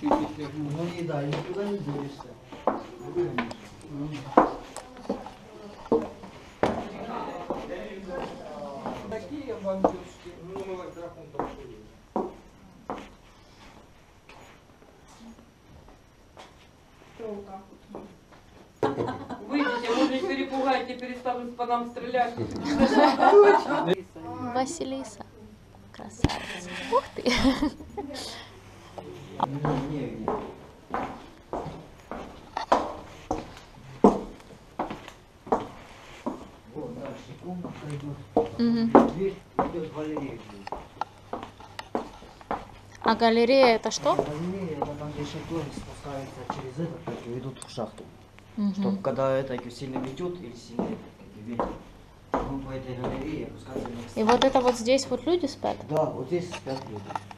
Ну и да, никуда не денешься. Ну, Такие бомбежки. Мы рахунках Выйдите, может перепугаете, перестанут по нам стрелять. Василиса. Красавица. Ух ты. Вот дальше идет. Дверь идет галерею. А галерея это что? Галерея, это там, где шатер спускается через этот, как и ведут в шахту. Мгм. Чтобы когда это сильно метет или сильно ветер, мы по этой галерее опускаться И вот это вот здесь вот люди спят? Да, вот здесь спят люди.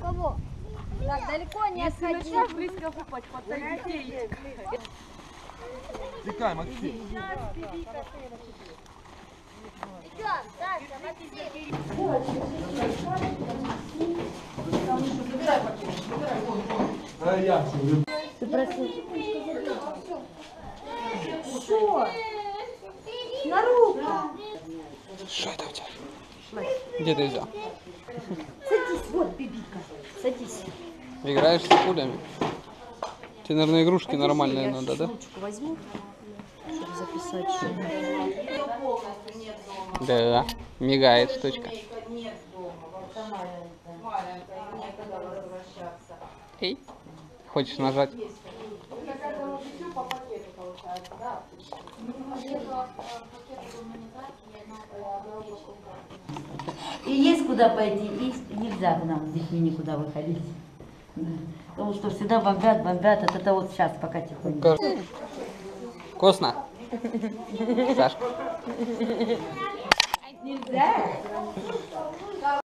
Кого? Так, далеко не отходи. близко попасть, детей. Тикай, Максим. Да я. Что? На руку. Что это у тебя? Где ты взял? Садись, вот, бибика. Садись. Играешь с пулями? Тебе, наверное, игрушки нормальные надо, да? Ручку возьму, чтобы записать, что Да, мигает штучка. Эй, хочешь нажать? Есть куда пойти, и нельзя нам с детьми никуда выходить. Потому что всегда бомбят, бомбят. Это, это вот сейчас пока тихонько. Вкусно? Сашка?